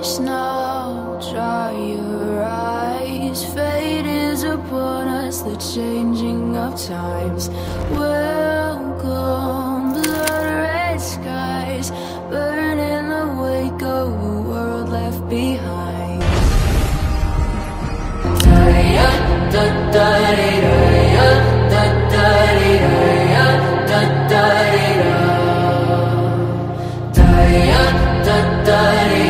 now dry your eyes fate is upon us the changing of times welcome blood red skies burn in the wake of a world left behind. da da da da